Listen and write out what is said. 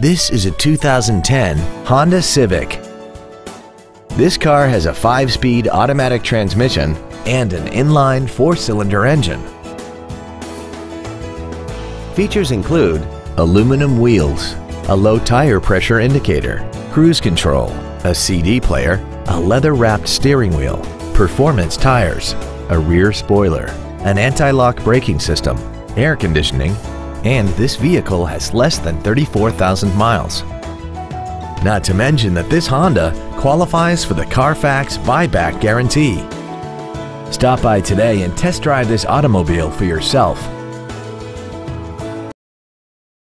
This is a 2010 Honda Civic. This car has a 5-speed automatic transmission and an inline 4-cylinder engine. Features include aluminum wheels, a low tire pressure indicator, cruise control, a CD player, a leather-wrapped steering wheel, performance tires, a rear spoiler, an anti-lock braking system, air conditioning, and this vehicle has less than 34,000 miles. Not to mention that this Honda qualifies for the Carfax buyback guarantee. Stop by today and test drive this automobile for yourself.